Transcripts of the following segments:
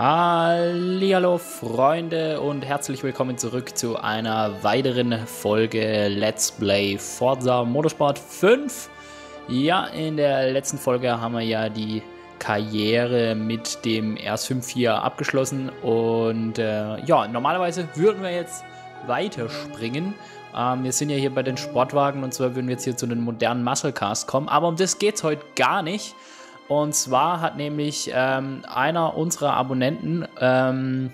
Hallo Freunde und herzlich willkommen zurück zu einer weiteren Folge Let's Play Forza Motorsport 5. Ja, in der letzten Folge haben wir ja die Karriere mit dem RS5 hier abgeschlossen und äh, ja, normalerweise würden wir jetzt weiterspringen. Ähm, wir sind ja hier bei den Sportwagen und zwar würden wir jetzt hier zu den modernen Muscle Cars kommen, aber um das geht es heute gar nicht. Und zwar hat nämlich ähm, einer unserer Abonnenten, ähm,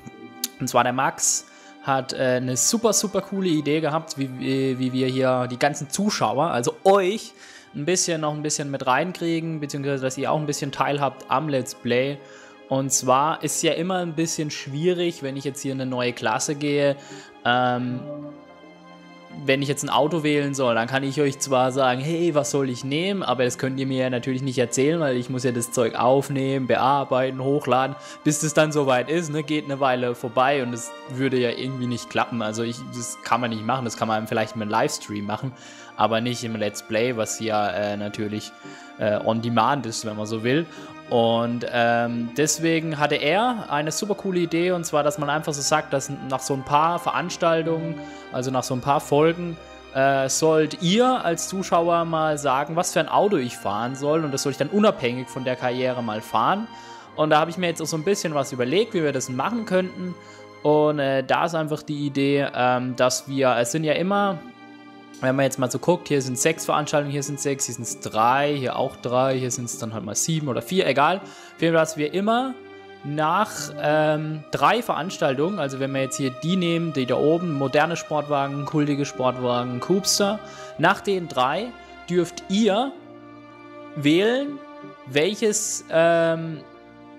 und zwar der Max, hat äh, eine super, super coole Idee gehabt, wie, wie, wie, wir hier die ganzen Zuschauer, also euch, ein bisschen noch ein bisschen mit reinkriegen, beziehungsweise dass ihr auch ein bisschen teilhabt am Let's Play. Und zwar ist ja immer ein bisschen schwierig, wenn ich jetzt hier in eine neue Klasse gehe, ähm, wenn ich jetzt ein Auto wählen soll, dann kann ich euch zwar sagen, hey, was soll ich nehmen, aber das könnt ihr mir ja natürlich nicht erzählen, weil ich muss ja das Zeug aufnehmen, bearbeiten, hochladen, bis das dann soweit ist, ne, geht eine Weile vorbei und es würde ja irgendwie nicht klappen. Also ich, das kann man nicht machen, das kann man vielleicht mit einem Livestream machen, aber nicht im Let's Play, was ja äh, natürlich äh, on demand ist, wenn man so will. Und ähm, deswegen hatte er eine super coole Idee und zwar, dass man einfach so sagt, dass nach so ein paar Veranstaltungen, also nach so ein paar Folgen, äh, sollt ihr als Zuschauer mal sagen, was für ein Auto ich fahren soll und das soll ich dann unabhängig von der Karriere mal fahren. Und da habe ich mir jetzt auch so ein bisschen was überlegt, wie wir das machen könnten. Und äh, da ist einfach die Idee, ähm, dass wir, es sind ja immer wenn man jetzt mal so guckt, hier sind sechs Veranstaltungen, hier sind sechs, hier sind es drei, hier auch drei, hier sind es dann halt mal sieben oder vier, egal. Auf jeden Fall, dass wir immer nach ähm, drei Veranstaltungen, also wenn wir jetzt hier die nehmen, die da oben, moderne Sportwagen, kultige Sportwagen, Coopster, nach den drei dürft ihr wählen, welches ähm,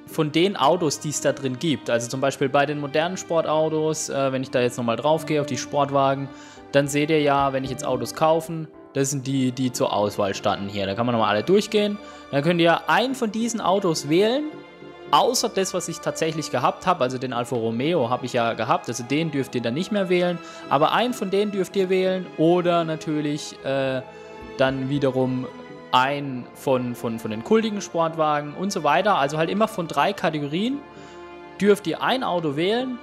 von den Autos, die es da drin gibt. Also zum Beispiel bei den modernen Sportautos, äh, wenn ich da jetzt nochmal drauf gehe auf die Sportwagen, dann seht ihr ja, wenn ich jetzt Autos kaufen, das sind die, die zur Auswahl standen hier. Da kann man nochmal alle durchgehen. Dann könnt ihr einen von diesen Autos wählen, außer das, was ich tatsächlich gehabt habe. Also den Alfa Romeo habe ich ja gehabt, also den dürft ihr dann nicht mehr wählen. Aber einen von denen dürft ihr wählen oder natürlich äh, dann wiederum ein von, von, von den kultigen Sportwagen und so weiter. Also halt immer von drei Kategorien dürft ihr ein Auto wählen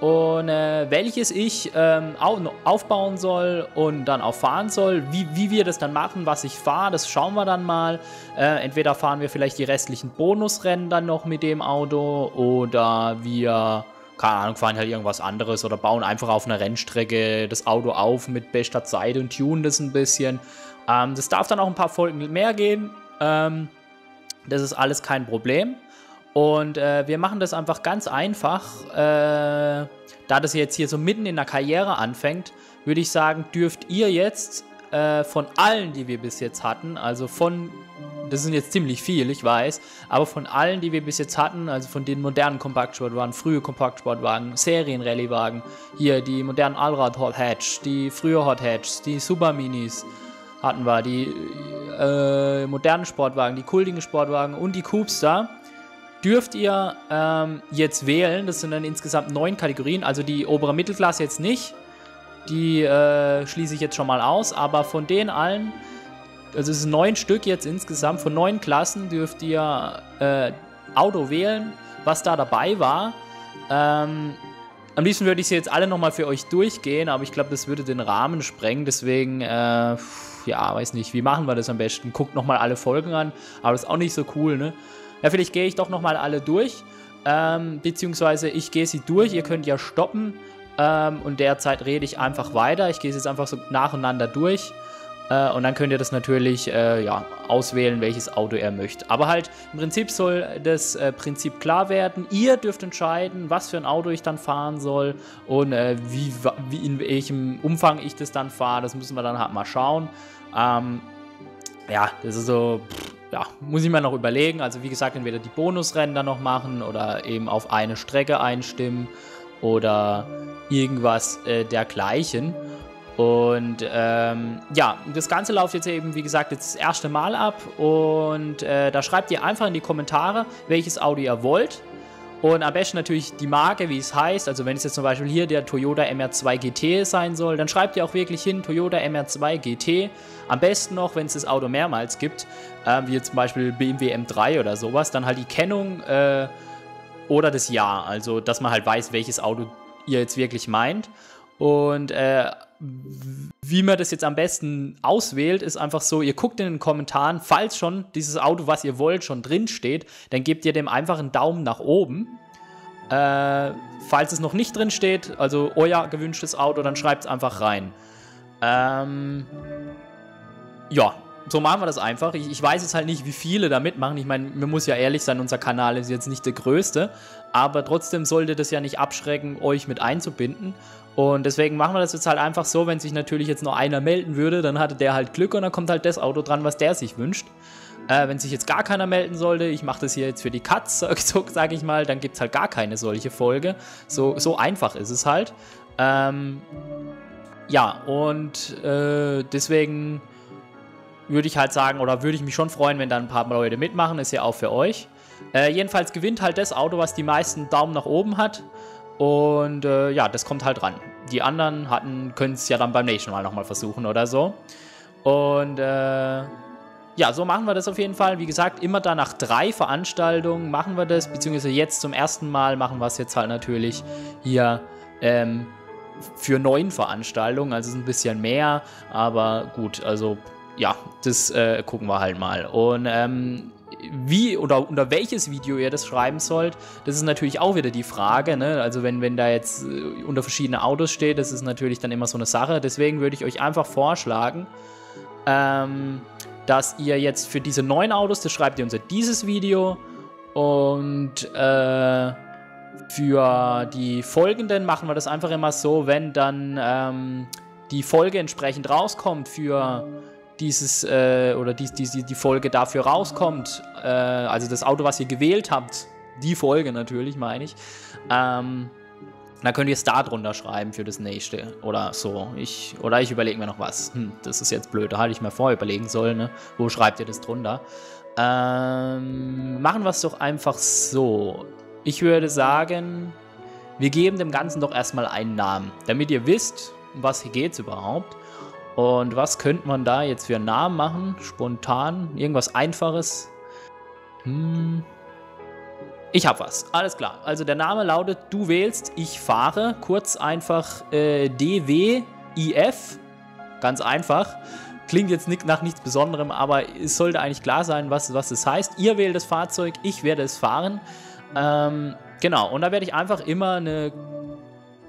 und äh, welches ich ähm, aufbauen soll und dann auch fahren soll. Wie, wie wir das dann machen, was ich fahre, das schauen wir dann mal. Äh, entweder fahren wir vielleicht die restlichen Bonusrennen dann noch mit dem Auto oder wir, keine Ahnung, fahren halt irgendwas anderes oder bauen einfach auf einer Rennstrecke das Auto auf mit bester Zeit und tunen das ein bisschen. Ähm, das darf dann auch ein paar Folgen mehr gehen. Ähm, das ist alles kein Problem. Und äh, wir machen das einfach ganz einfach. Äh, da das jetzt hier so mitten in der Karriere anfängt, würde ich sagen, dürft ihr jetzt äh, von allen, die wir bis jetzt hatten, also von, das sind jetzt ziemlich viel, ich weiß, aber von allen, die wir bis jetzt hatten, also von den modernen Kompaktsportwagen, frühe Kompaktsportwagen, Serienrallyewagen, hier die modernen Allrad Hot Hatch, die frühe Hot Hatch, die Super Minis hatten wir, die äh, modernen Sportwagen, die kultigen Sportwagen und die Coopster dürft ihr ähm, jetzt wählen. Das sind dann insgesamt neun Kategorien. Also die obere Mittelklasse jetzt nicht. Die äh, schließe ich jetzt schon mal aus. Aber von den allen, also es sind neun Stück jetzt insgesamt, von neun Klassen dürft ihr äh, Auto wählen, was da dabei war. Ähm, am liebsten würde ich sie jetzt alle nochmal für euch durchgehen, aber ich glaube, das würde den Rahmen sprengen. Deswegen, äh, ja, weiß nicht, wie machen wir das am besten? Guckt nochmal alle Folgen an, aber das ist auch nicht so cool, ne? Ja, vielleicht gehe ich doch nochmal alle durch. Ähm, beziehungsweise ich gehe sie durch, ihr könnt ja stoppen. Ähm, und derzeit rede ich einfach weiter. Ich gehe es jetzt einfach so nacheinander durch. Äh, und dann könnt ihr das natürlich äh, ja, auswählen, welches Auto ihr möchtet. Aber halt im Prinzip soll das äh, Prinzip klar werden. Ihr dürft entscheiden, was für ein Auto ich dann fahren soll und äh, wie, wie, in welchem Umfang ich das dann fahre. Das müssen wir dann halt mal schauen. Ähm, ja, das ist so. Pff, ja, muss ich mir noch überlegen. Also wie gesagt, entweder die Bonusrennen dann noch machen oder eben auf eine Strecke einstimmen oder irgendwas äh, dergleichen. Und ähm, ja, das Ganze läuft jetzt eben, wie gesagt, jetzt das erste Mal ab. Und äh, da schreibt ihr einfach in die Kommentare, welches Audio ihr wollt. Und am besten natürlich die Marke, wie es heißt. Also wenn es jetzt zum Beispiel hier der Toyota MR2 GT sein soll, dann schreibt ihr auch wirklich hin Toyota MR2 GT. Am besten noch, wenn es das Auto mehrmals gibt, äh, wie zum Beispiel BMW M3 oder sowas, dann halt die Kennung äh, oder das Jahr. Also, dass man halt weiß, welches Auto ihr jetzt wirklich meint. Und äh, wie man das jetzt am besten auswählt, ist einfach so, ihr guckt in den Kommentaren, falls schon dieses Auto, was ihr wollt, schon drin steht, dann gebt ihr dem einfach einen Daumen nach oben. Äh, falls es noch nicht drin steht, also euer gewünschtes Auto, dann schreibt es einfach rein. Ähm, ja, so machen wir das einfach. Ich, ich, weiß jetzt halt nicht, wie viele da mitmachen. Ich meine, man muss ja ehrlich sein, unser Kanal ist jetzt nicht der größte, aber trotzdem sollte das ja nicht abschrecken, euch mit einzubinden. Und deswegen machen wir das jetzt halt einfach so, wenn sich natürlich jetzt nur einer melden würde, dann hatte der halt Glück und dann kommt halt das Auto dran, was der sich wünscht. Äh, wenn sich jetzt gar keiner melden sollte, ich mache das hier jetzt für die Katz, sage ich mal, dann gibt es halt gar keine solche Folge. So, so einfach ist es halt. Ähm, ja, und äh, deswegen würde ich halt sagen, oder würde ich mich schon freuen, wenn da ein paar Leute mitmachen, ist ja auch für euch. Äh, jedenfalls gewinnt halt das Auto, was die meisten Daumen nach oben hat. Und äh, ja, das kommt halt ran. Die anderen hatten, können es ja dann beim nächsten Mal nochmal versuchen oder so. Und äh, ja, so machen wir das auf jeden Fall. Wie gesagt, immer da nach drei Veranstaltungen machen wir das, beziehungsweise jetzt zum ersten Mal machen wir es jetzt halt natürlich hier ähm, für neun Veranstaltungen. Also ist ein bisschen mehr, aber gut, also ja, das äh, gucken wir halt mal. Und ähm, wie oder unter welches Video ihr das schreiben sollt, das ist natürlich auch wieder die Frage. Ne? Also wenn, wenn da jetzt äh, unter verschiedene Autos steht, das ist natürlich dann immer so eine Sache. Deswegen würde ich euch einfach vorschlagen, ähm, dass ihr jetzt für diese neuen Autos, das schreibt ihr unter dieses Video und äh, für die folgenden machen wir das einfach immer so, wenn dann ähm, die Folge entsprechend rauskommt für dieses äh, oder die, die, die Folge dafür rauskommt, äh, also das Auto, was ihr gewählt habt, die Folge natürlich, meine ich, ähm, dann könnt ihr es da drunter schreiben für das nächste oder so. Ich, oder ich überlege mir noch was. Hm, das ist jetzt blöd, da hatte ich mir vorher überlegen sollen. Ne? Wo schreibt ihr das drunter? Ähm, machen wir es doch einfach so. Ich würde sagen, wir geben dem Ganzen doch erstmal einen Namen, damit ihr wisst, um was hier geht es überhaupt. Und was könnte man da jetzt für einen Namen machen? Spontan? Irgendwas Einfaches? Hm. Ich hab was. Alles klar. Also der Name lautet Du wählst, ich fahre. Kurz einfach äh, DWIF. Ganz einfach. Klingt jetzt nicht nach nichts Besonderem, aber es sollte eigentlich klar sein, was, was es heißt. Ihr wählt das Fahrzeug, ich werde es fahren. Ähm, genau, und da werde ich einfach immer eine,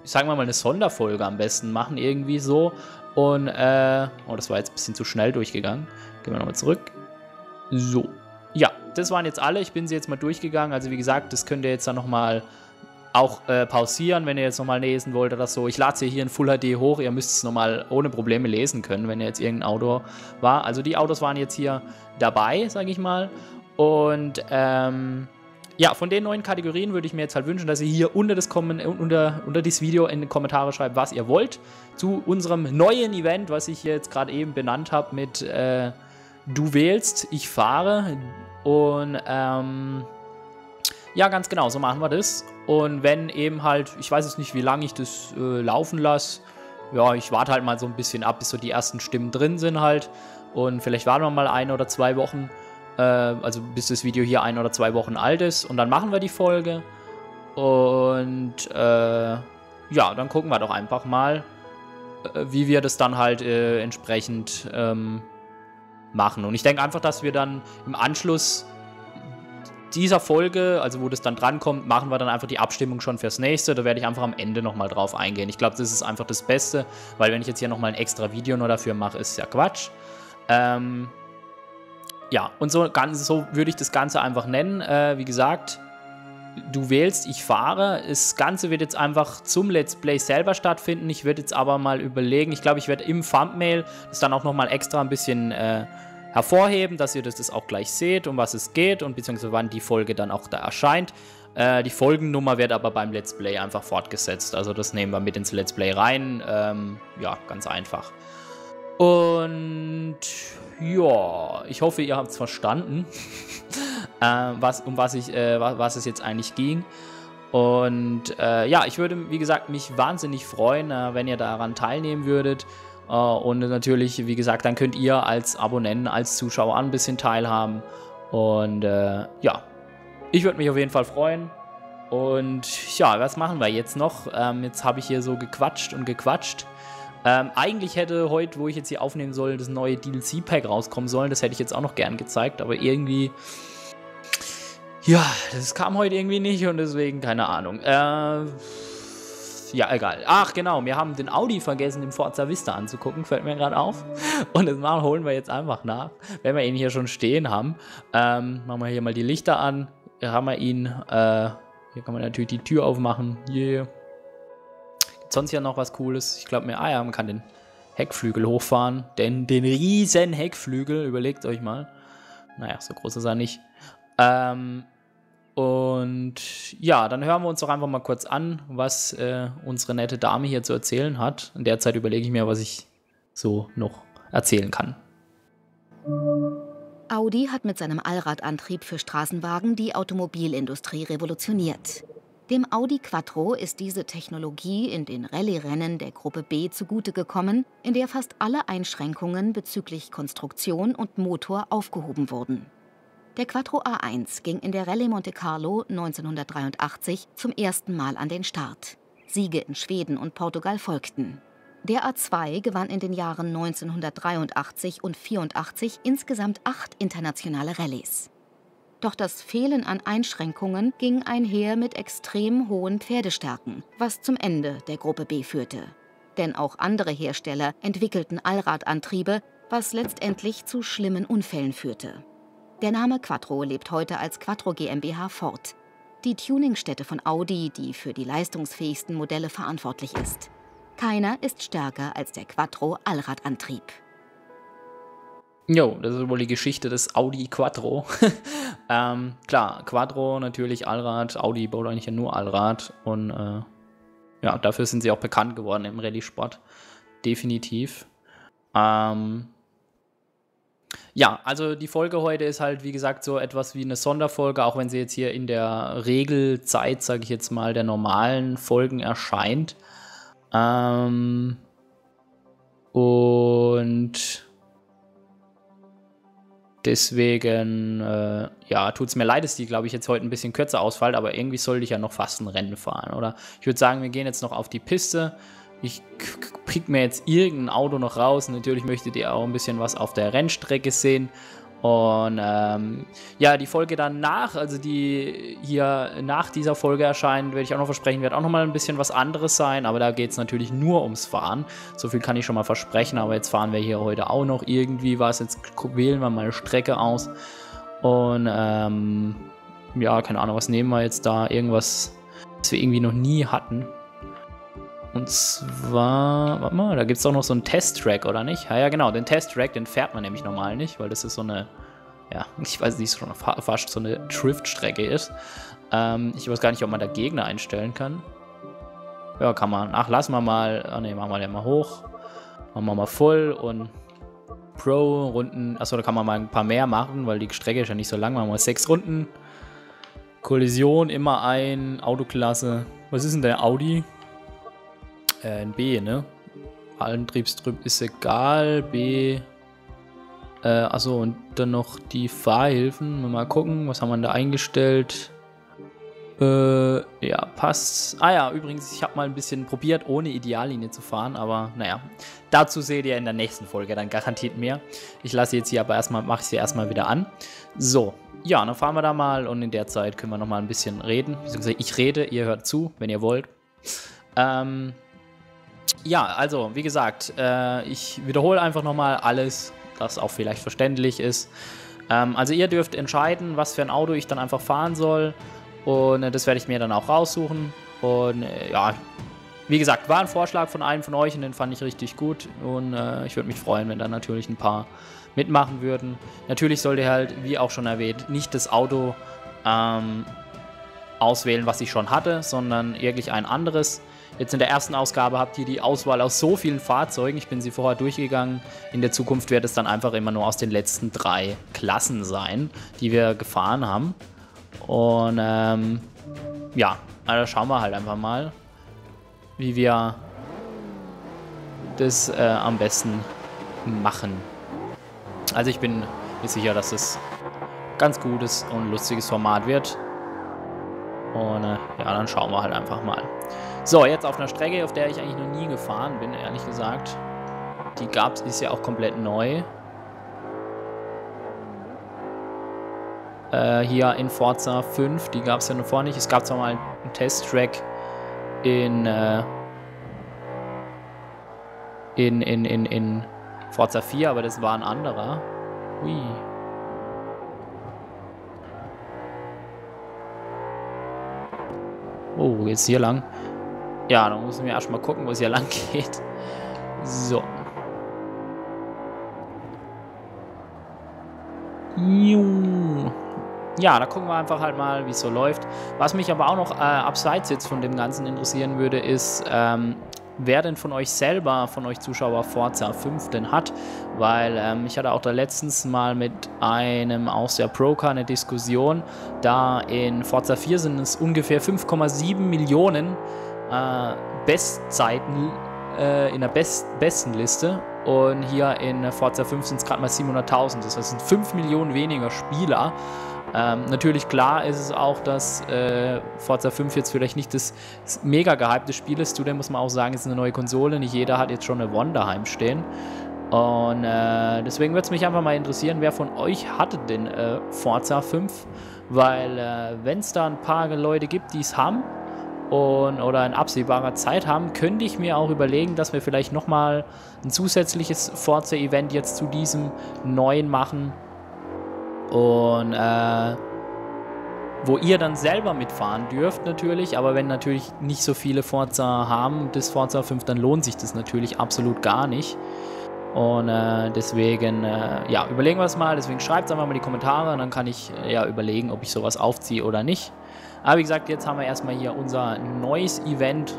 sagen wir mal, eine Sonderfolge am besten machen, irgendwie so, und, äh, oh, das war jetzt ein bisschen zu schnell durchgegangen. Gehen wir nochmal zurück. So. Ja, das waren jetzt alle. Ich bin sie jetzt mal durchgegangen. Also, wie gesagt, das könnt ihr jetzt dann nochmal auch äh, pausieren, wenn ihr jetzt nochmal lesen wollt oder so. Ich lade sie hier in Full HD hoch. Ihr müsst es nochmal ohne Probleme lesen können, wenn ihr jetzt irgendein Auto war. Also, die Autos waren jetzt hier dabei, sage ich mal. Und, ähm, ja, von den neuen Kategorien würde ich mir jetzt halt wünschen, dass ihr hier unter, das Kommen, unter, unter dieses Video in die Kommentare schreibt, was ihr wollt zu unserem neuen Event, was ich jetzt gerade eben benannt habe mit äh, Du wählst, ich fahre. Und ähm, ja, ganz genau, so machen wir das. Und wenn eben halt, ich weiß jetzt nicht, wie lange ich das äh, laufen lasse. Ja, ich warte halt mal so ein bisschen ab, bis so die ersten Stimmen drin sind halt. Und vielleicht warten wir mal ein oder zwei Wochen äh, also bis das Video hier ein oder zwei Wochen alt ist. Und dann machen wir die Folge. Und äh, ja, dann gucken wir doch einfach mal, äh, wie wir das dann halt äh, entsprechend ähm, machen. Und ich denke einfach, dass wir dann im Anschluss dieser Folge, also wo das dann drankommt, machen wir dann einfach die Abstimmung schon fürs nächste. Da werde ich einfach am Ende nochmal drauf eingehen. Ich glaube, das ist einfach das Beste, weil wenn ich jetzt hier nochmal ein extra Video nur dafür mache, ist ja Quatsch. Ähm, ja, und so, so würde ich das Ganze einfach nennen. Äh, wie gesagt, du wählst, ich fahre. Das Ganze wird jetzt einfach zum Let's Play selber stattfinden. Ich werde jetzt aber mal überlegen, ich glaube, ich werde im Thumbnail das dann auch nochmal extra ein bisschen äh, hervorheben, dass ihr das, das auch gleich seht, um was es geht und beziehungsweise wann die Folge dann auch da erscheint. Äh, die Folgennummer wird aber beim Let's Play einfach fortgesetzt. Also das nehmen wir mit ins Let's Play rein. Ähm, ja, ganz einfach. Und ja, ich hoffe, ihr habt es verstanden, äh, was, um was, ich, äh, was, was, es jetzt eigentlich ging. Und äh, ja, ich würde, wie gesagt, mich wahnsinnig freuen, äh, wenn ihr daran teilnehmen würdet. Äh, und natürlich, wie gesagt, dann könnt ihr als Abonnenten, als Zuschauer ein bisschen teilhaben. Und äh, ja, ich würde mich auf jeden Fall freuen. Und ja, was machen wir jetzt noch? Ähm, jetzt habe ich hier so gequatscht und gequatscht. Ähm, eigentlich hätte heute, wo ich jetzt hier aufnehmen soll, das neue DLC-Pack rauskommen sollen. Das hätte ich jetzt auch noch gern gezeigt, aber irgendwie. Ja, das kam heute irgendwie nicht und deswegen keine Ahnung. Äh, ja, egal. Ach, genau, wir haben den Audi vergessen, im Forza Vista anzugucken, fällt mir gerade auf. Und das machen, holen wir jetzt einfach nach, wenn wir ihn hier schon stehen haben. Ähm, machen wir hier mal die Lichter an. Hier haben wir ihn. Äh, hier kann man natürlich die Tür aufmachen. Yeah. Sonst ja noch was Cooles? Ich glaube mir, ah ja, man kann den Heckflügel hochfahren. Denn den riesen Heckflügel, überlegt euch mal. Naja, so groß ist er nicht. Ähm, und ja, dann hören wir uns doch einfach mal kurz an, was äh, unsere nette Dame hier zu erzählen hat. In der Zeit überlege ich mir, was ich so noch erzählen kann. Audi hat mit seinem Allradantrieb für Straßenwagen die Automobilindustrie revolutioniert. Dem Audi Quattro ist diese Technologie in den Rallye-Rennen der Gruppe B zugute gekommen, in der fast alle Einschränkungen bezüglich Konstruktion und Motor aufgehoben wurden. Der Quattro A1 ging in der Rallye Monte Carlo 1983 zum ersten Mal an den Start. Siege in Schweden und Portugal folgten. Der A2 gewann in den Jahren 1983 und 84 insgesamt acht internationale Rallyes. Doch das Fehlen an Einschränkungen ging einher mit extrem hohen Pferdestärken, was zum Ende der Gruppe B führte. Denn auch andere Hersteller entwickelten Allradantriebe, was letztendlich zu schlimmen Unfällen führte. Der Name Quattro lebt heute als Quattro GmbH fort. Die Tuningstätte von Audi, die für die leistungsfähigsten Modelle verantwortlich ist. Keiner ist stärker als der Quattro Allradantrieb. Jo, das ist wohl die Geschichte des Audi Quattro. ähm, klar, Quattro natürlich Allrad, Audi baut eigentlich ja nur Allrad und äh, ja, dafür sind sie auch bekannt geworden im Rallye-Sport. Definitiv. Ähm, ja, also die Folge heute ist halt, wie gesagt, so etwas wie eine Sonderfolge, auch wenn sie jetzt hier in der Regelzeit, sage ich jetzt mal, der normalen Folgen erscheint. Ähm und deswegen, äh, ja, tut es mir leid, dass die, glaube ich, jetzt heute ein bisschen kürzer ausfällt, aber irgendwie sollte ich ja noch fast ein Rennen fahren, oder? Ich würde sagen, wir gehen jetzt noch auf die Piste ich pick mir jetzt irgendein Auto noch raus. Natürlich möchtet ihr auch ein bisschen was auf der Rennstrecke sehen. Und ähm, ja, die Folge danach, also die hier nach dieser Folge erscheint, werde ich auch noch versprechen, wird auch nochmal ein bisschen was anderes sein. Aber da geht es natürlich nur ums Fahren. So viel kann ich schon mal versprechen. Aber jetzt fahren wir hier heute auch noch irgendwie was. Jetzt wählen wir mal eine Strecke aus. Und ähm, ja, keine Ahnung, was nehmen wir jetzt da? Irgendwas, was wir irgendwie noch nie hatten. Und zwar, warte mal, da gibt es auch noch so einen Test-Track, oder nicht? Ja, ja, genau, den Test-Track, den fährt man nämlich normal nicht, weil das ist so eine, ja, ich weiß nicht, schon fast so eine Drift-Strecke ist. Ähm, ich weiß gar nicht, ob man da Gegner einstellen kann. Ja, kann man. Ach, lassen wir mal, ah ne, machen wir den mal hoch. Machen wir mal voll und Pro-Runden, achso, da kann man mal ein paar mehr machen, weil die Strecke ist ja nicht so lang. Machen wir sechs Runden. Kollision immer ein, Autoklasse. Was ist denn der Audi? Äh, in B, ne? Antriebstrüb ist egal. B. Äh, achso, und dann noch die Fahrhilfen. Mal gucken, was haben wir da eingestellt? Äh, ja, passt. Ah ja, übrigens, ich habe mal ein bisschen probiert, ohne Ideallinie zu fahren, aber naja, dazu seht ihr in der nächsten Folge dann garantiert mehr. Ich lasse jetzt hier aber erstmal, mache ich sie erstmal wieder an. So, ja, dann fahren wir da mal und in der Zeit können wir nochmal ein bisschen reden. Beziehungsweise ich rede, ihr hört zu, wenn ihr wollt. Ähm, ja, also wie gesagt, äh, ich wiederhole einfach nochmal alles, das auch vielleicht verständlich ist. Ähm, also ihr dürft entscheiden, was für ein Auto ich dann einfach fahren soll und äh, das werde ich mir dann auch raussuchen. Und äh, ja, wie gesagt, war ein Vorschlag von einem von euch und den fand ich richtig gut und äh, ich würde mich freuen, wenn dann natürlich ein paar mitmachen würden. Natürlich sollt ihr halt, wie auch schon erwähnt, nicht das Auto ähm, auswählen, was ich schon hatte, sondern wirklich ein anderes. Jetzt in der ersten Ausgabe habt ihr die Auswahl aus so vielen Fahrzeugen. Ich bin sie vorher durchgegangen. In der Zukunft wird es dann einfach immer nur aus den letzten drei Klassen sein, die wir gefahren haben. Und ähm, ja, also schauen wir halt einfach mal, wie wir das äh, am besten machen. Also ich bin mir sicher, dass es ganz gutes und lustiges Format wird. Und äh, ja, dann schauen wir halt einfach mal. So, jetzt auf einer Strecke, auf der ich eigentlich noch nie gefahren bin, ehrlich gesagt. Die gab's, ist ja auch komplett neu. Äh, hier in Forza 5, die gab es ja noch vor nicht. Es gab zwar mal einen Testtrack in, äh, in, in, in, in Forza 4, aber das war ein anderer. Hui. Oh, geht's hier lang? Ja, dann müssen wir erstmal gucken, wo es hier lang geht. So. Ja, da gucken wir einfach halt mal, wie es so läuft. Was mich aber auch noch äh, abseits jetzt von dem Ganzen interessieren würde, ist, ähm, wer denn von euch selber, von euch Zuschauer Forza 5 denn hat, weil ähm, ich hatte auch da letztens mal mit einem aus der Procar eine Diskussion, da in Forza 4 sind es ungefähr 5,7 Millionen äh, Bestzeiten äh, in der Best besten Liste und hier in Forza 5 sind es gerade mal 700.000, das heißt sind 5 Millionen weniger Spieler ähm, natürlich klar ist es auch, dass äh, Forza 5 jetzt vielleicht nicht das, das mega gehypte Spiel ist. Zudem muss man auch sagen, es ist eine neue Konsole. Nicht jeder hat jetzt schon eine One daheim stehen. Und äh, deswegen würde es mich einfach mal interessieren, wer von euch hatte denn äh, Forza 5? Weil äh, wenn es da ein paar Leute gibt, die es haben und, oder in absehbarer Zeit haben, könnte ich mir auch überlegen, dass wir vielleicht nochmal ein zusätzliches Forza-Event jetzt zu diesem neuen machen und äh, wo ihr dann selber mitfahren dürft natürlich, aber wenn natürlich nicht so viele Forza haben, das Forza 5, dann lohnt sich das natürlich absolut gar nicht. Und äh, deswegen, äh, ja, überlegen wir es mal. Deswegen schreibt es einfach mal in die Kommentare und dann kann ich äh, ja überlegen, ob ich sowas aufziehe oder nicht. Aber wie gesagt, jetzt haben wir erstmal hier unser neues Event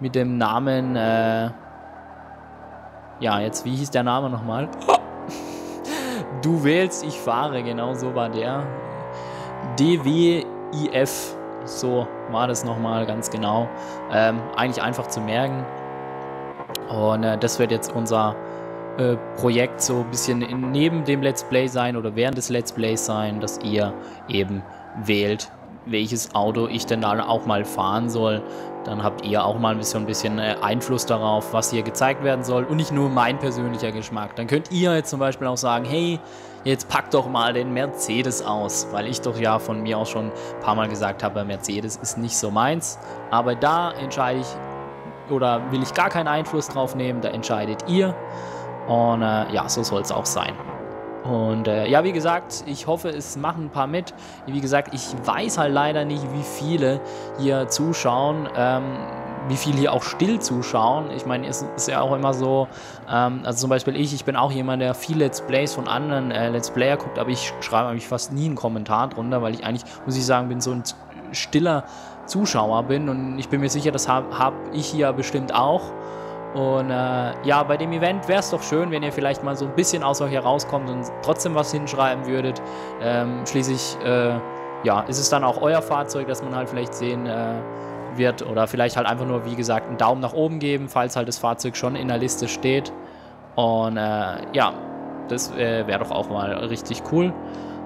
mit dem Namen, äh, ja, jetzt, wie hieß der Name nochmal? Du wählst, ich fahre, genau so war der. DWIF, so war das nochmal ganz genau. Ähm, eigentlich einfach zu merken. Und äh, das wird jetzt unser äh, Projekt so ein bisschen in, neben dem Let's Play sein oder während des Let's Plays sein, dass ihr eben wählt, welches Auto ich denn dann auch mal fahren soll. Dann habt ihr auch mal ein bisschen, ein bisschen äh, Einfluss darauf, was hier gezeigt werden soll und nicht nur mein persönlicher Geschmack. Dann könnt ihr jetzt zum Beispiel auch sagen, hey, jetzt pack doch mal den Mercedes aus, weil ich doch ja von mir auch schon ein paar Mal gesagt habe, Mercedes ist nicht so meins. Aber da entscheide ich oder will ich gar keinen Einfluss drauf nehmen, da entscheidet ihr. Und äh, ja, so soll es auch sein. Und äh, ja, wie gesagt, ich hoffe, es machen ein paar mit. Wie gesagt, ich weiß halt leider nicht, wie viele hier zuschauen. Ähm, wie viel hier auch still zuschauen. Ich meine, es ist ja auch immer so, ähm, also zum Beispiel ich, ich bin auch jemand, der viel Let's Plays von anderen äh, Let's Player guckt, aber ich schreibe eigentlich fast nie einen Kommentar drunter, weil ich eigentlich, muss ich sagen, bin so ein stiller Zuschauer bin und ich bin mir sicher, das habe hab ich hier bestimmt auch. Und äh, ja, bei dem Event wäre es doch schön, wenn ihr vielleicht mal so ein bisschen aus euch herauskommt und trotzdem was hinschreiben würdet. Ähm, schließlich, äh, ja, ist es dann auch euer Fahrzeug, dass man halt vielleicht sehen äh, wird oder vielleicht halt einfach nur, wie gesagt, einen Daumen nach oben geben, falls halt das Fahrzeug schon in der Liste steht. Und äh, ja, das äh, wäre doch auch mal richtig cool.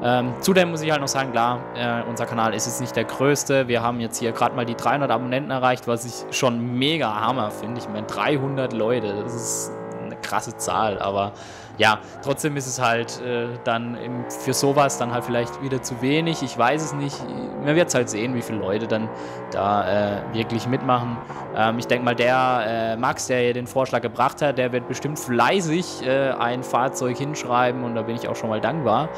Ähm, zudem muss ich halt noch sagen, klar, äh, unser Kanal ist jetzt nicht der größte. Wir haben jetzt hier gerade mal die 300 Abonnenten erreicht, was ich schon mega Hammer finde. Ich meine, 300 Leute, das ist eine krasse Zahl, aber ja, trotzdem ist es halt äh, dann im, für sowas dann halt vielleicht wieder zu wenig. Ich weiß es nicht. Man wird es halt sehen, wie viele Leute dann da äh, wirklich mitmachen. Ähm, ich denke mal, der äh, Max, der hier den Vorschlag gebracht hat, der wird bestimmt fleißig äh, ein Fahrzeug hinschreiben und da bin ich auch schon mal dankbar.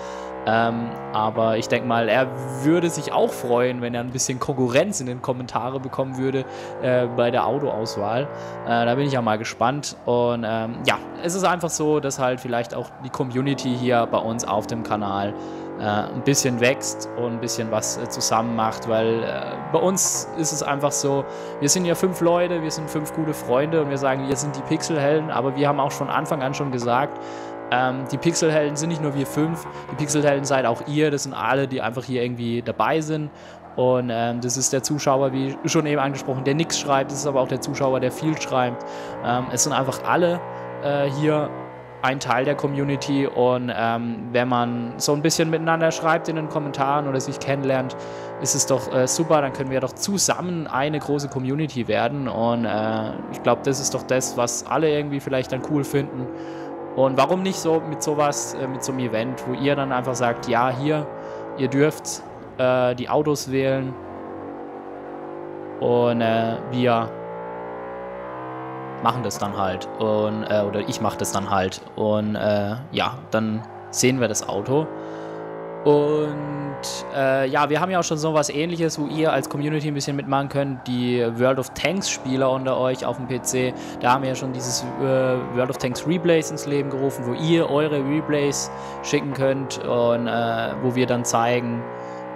Ähm, aber ich denke mal, er würde sich auch freuen, wenn er ein bisschen Konkurrenz in den Kommentaren bekommen würde äh, bei der Autoauswahl. Äh, da bin ich ja mal gespannt. Und ähm, ja, es ist einfach so, dass halt vielleicht auch die Community hier bei uns auf dem Kanal äh, ein bisschen wächst und ein bisschen was äh, zusammen macht, weil äh, bei uns ist es einfach so, wir sind ja fünf Leute, wir sind fünf gute Freunde und wir sagen, wir sind die Pixelhelden, aber wir haben auch von Anfang an schon gesagt, ähm, die Pixelhelden sind nicht nur wir fünf, die Pixelhelden seid auch ihr, das sind alle, die einfach hier irgendwie dabei sind. Und ähm, das ist der Zuschauer, wie schon eben angesprochen, der nichts schreibt, das ist aber auch der Zuschauer, der viel schreibt. Ähm, es sind einfach alle äh, hier ein Teil der Community. Und ähm, wenn man so ein bisschen miteinander schreibt in den Kommentaren oder sich kennenlernt, ist es doch äh, super, dann können wir doch zusammen eine große Community werden. Und äh, ich glaube, das ist doch das, was alle irgendwie vielleicht dann cool finden und warum nicht so mit sowas, äh, mit so einem Event, wo ihr dann einfach sagt, ja, hier, ihr dürft äh, die Autos wählen und äh, wir machen das dann halt. Und, äh, oder ich mache das dann halt. Und äh, ja, dann sehen wir das Auto. Und äh, ja, wir haben ja auch schon so was ähnliches, wo ihr als Community ein bisschen mitmachen könnt. Die World of Tanks Spieler unter euch auf dem PC, da haben wir ja schon dieses äh, World of Tanks Replays ins Leben gerufen, wo ihr eure Replays schicken könnt und äh, wo wir dann zeigen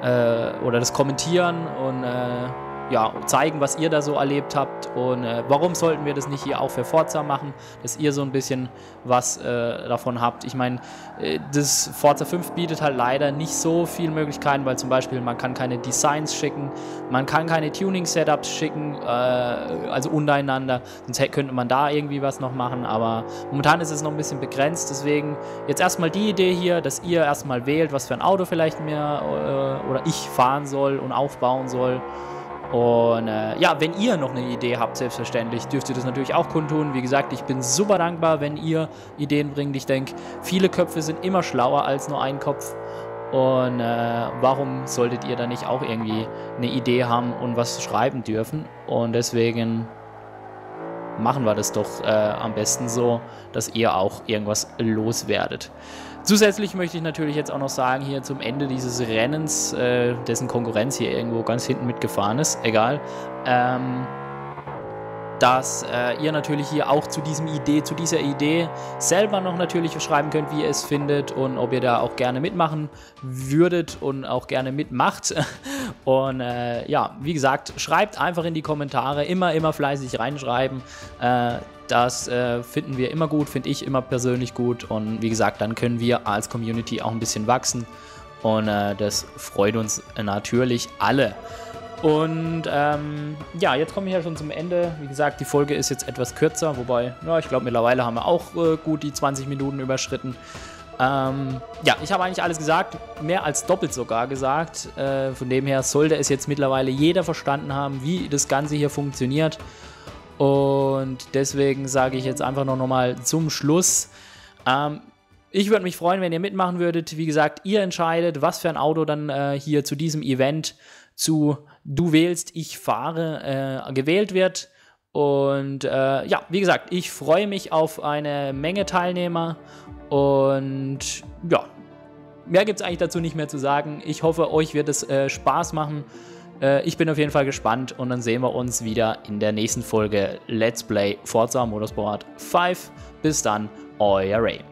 äh, oder das kommentieren und äh, ja, zeigen, was ihr da so erlebt habt und äh, warum sollten wir das nicht hier auch für Forza machen, dass ihr so ein bisschen was äh, davon habt. Ich meine, äh, das Forza 5 bietet halt leider nicht so viele Möglichkeiten, weil zum Beispiel man kann keine Designs schicken, man kann keine Tuning-Setups schicken, äh, also untereinander, sonst könnte man da irgendwie was noch machen, aber momentan ist es noch ein bisschen begrenzt, deswegen jetzt erstmal die Idee hier, dass ihr erstmal wählt, was für ein Auto vielleicht mir äh, oder ich fahren soll und aufbauen soll. Und äh, ja, wenn ihr noch eine Idee habt, selbstverständlich, dürft ihr das natürlich auch kundtun. Wie gesagt, ich bin super dankbar, wenn ihr Ideen bringt. Ich denke, viele Köpfe sind immer schlauer als nur ein Kopf. Und äh, warum solltet ihr da nicht auch irgendwie eine Idee haben und was schreiben dürfen? Und deswegen machen wir das doch äh, am besten so, dass ihr auch irgendwas loswerdet. Zusätzlich möchte ich natürlich jetzt auch noch sagen, hier zum Ende dieses Rennens, äh, dessen Konkurrenz hier irgendwo ganz hinten mitgefahren ist, egal, ähm, dass äh, ihr natürlich hier auch zu diesem Idee, zu dieser Idee selber noch natürlich schreiben könnt, wie ihr es findet und ob ihr da auch gerne mitmachen würdet und auch gerne mitmacht. Und äh, ja, wie gesagt, schreibt einfach in die Kommentare, immer, immer fleißig reinschreiben. Äh, das äh, finden wir immer gut, finde ich immer persönlich gut. Und wie gesagt, dann können wir als Community auch ein bisschen wachsen. Und äh, das freut uns natürlich alle. Und ähm, ja, jetzt kommen wir ja schon zum Ende. Wie gesagt, die Folge ist jetzt etwas kürzer, wobei, ja, ich glaube, mittlerweile haben wir auch äh, gut die 20 Minuten überschritten. Ähm, ja, ich habe eigentlich alles gesagt, mehr als doppelt sogar gesagt. Äh, von dem her sollte es jetzt mittlerweile jeder verstanden haben, wie das Ganze hier funktioniert. Und deswegen sage ich jetzt einfach noch mal zum Schluss. Ähm, ich würde mich freuen, wenn ihr mitmachen würdet. Wie gesagt, ihr entscheidet, was für ein Auto dann äh, hier zu diesem Event zu Du wählst, ich fahre äh, gewählt wird. Und äh, ja, wie gesagt, ich freue mich auf eine Menge Teilnehmer. Und ja, mehr gibt es eigentlich dazu nicht mehr zu sagen. Ich hoffe, euch wird es äh, Spaß machen. Äh, ich bin auf jeden Fall gespannt und dann sehen wir uns wieder in der nächsten Folge Let's Play Forza Motorsport 5. Bis dann, euer Ray.